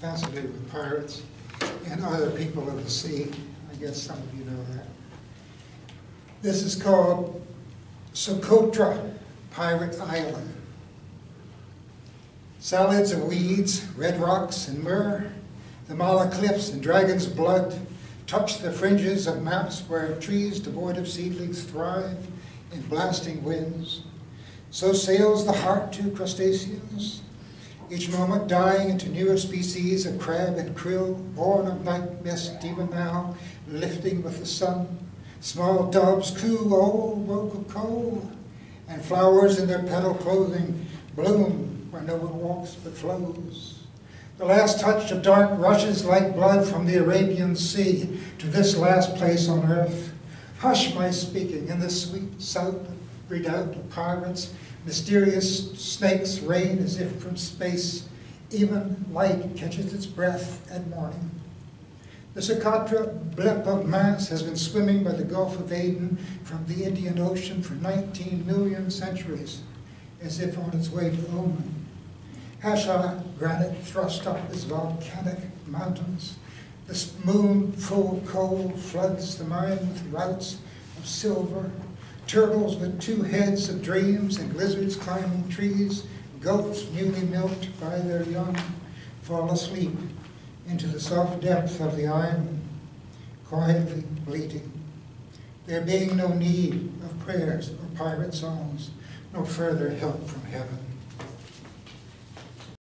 fascinated with pirates and other people of the sea. I guess some of you know that. This is called Socotra Pirate Island. Salads of weeds, red rocks and myrrh, the mala cliffs and dragon's blood touch the fringes of maps where trees devoid of seedlings thrive in blasting winds. So sails the heart to crustaceans, each moment dying into newer species of crab and krill, born of night mist even now, lifting with the sun. Small doves coo, oh, rococo, and flowers in their petal clothing bloom where no one walks but flows. The last touch of dark rushes like blood from the Arabian Sea to this last place on earth. Hush my speaking in the sweet south redoubt of. Mysterious snakes rain as if from space. Even light catches its breath at morning. The Socotra blip of mass has been swimming by the Gulf of Aden from the Indian Ocean for 19 million centuries, as if on its way to Oman. Hashah granite thrust up its volcanic mountains. The moon full coal floods the mine with routes of silver. Turtles with two heads of dreams and lizards climbing trees, goats newly milked by their young, fall asleep into the soft depth of the island, quietly bleating. There being no need of prayers or pirate songs, no further help from heaven.